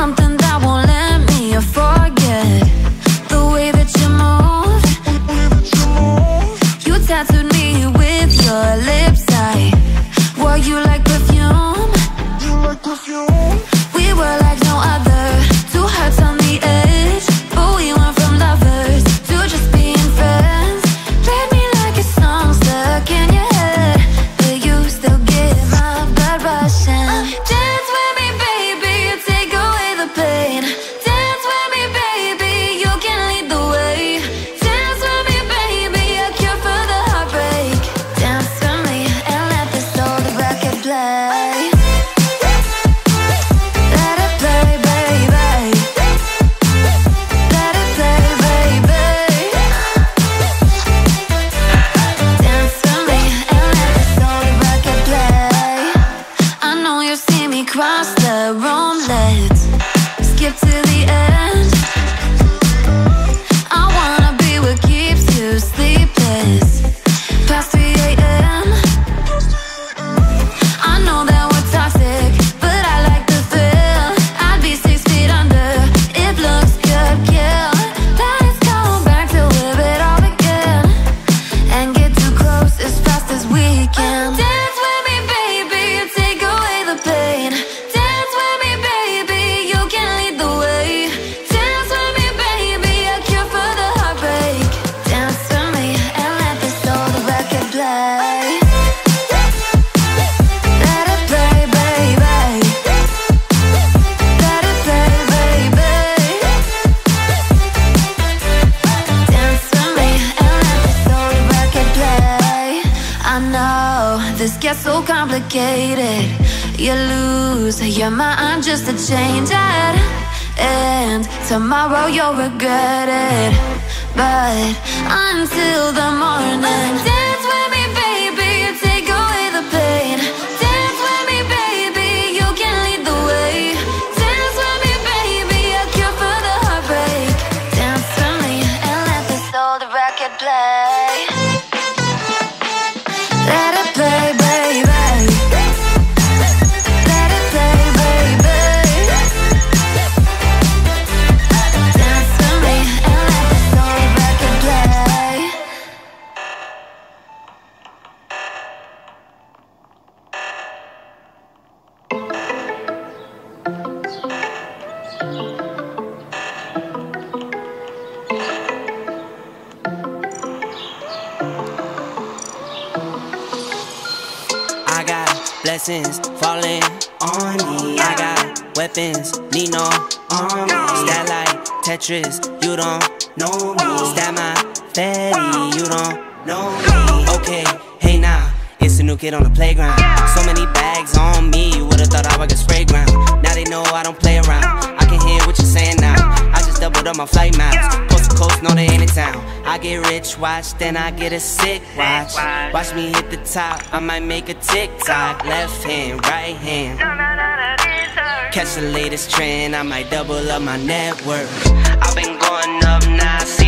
something that won't let me forget the way that you move. You tattooed me. to the end. this gets so complicated. You lose your mind just to change it And tomorrow you'll regret it. But until the morning. Dance with me, baby, take away the pain. Dance with me, baby, you can lead the way. Dance with me, baby, a cure for the heartbreak. Dance with me and let this old record play. blessings falling on me. I got weapons, need no on Stat like Tetris, you don't know me. Stat my fatty, you don't know me. Okay, hey now, it's a new kid on the playground. So many bags on me, you would've thought I was a Sprayground. Now they know I don't play around. I can hear what you're saying now. I just doubled up my flight miles coast, no, they ain't in town. I get rich, watch, then I get a sick watch. Watch me hit the top, I might make a TikTok. Left hand, right hand. Catch the latest trend, I might double up my network. I've been going up now, see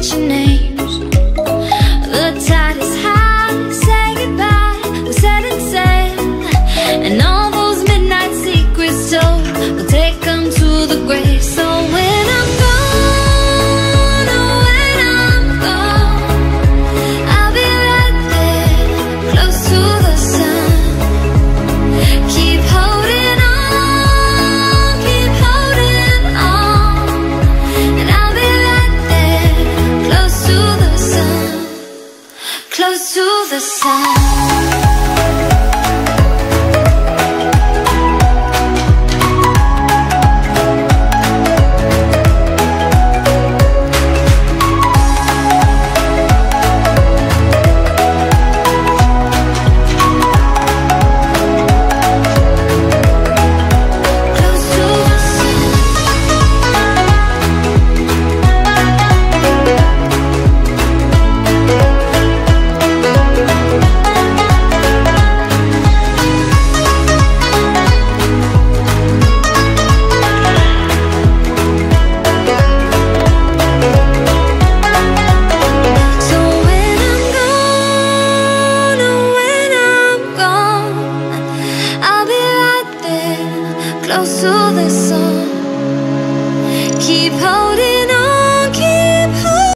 forget your name side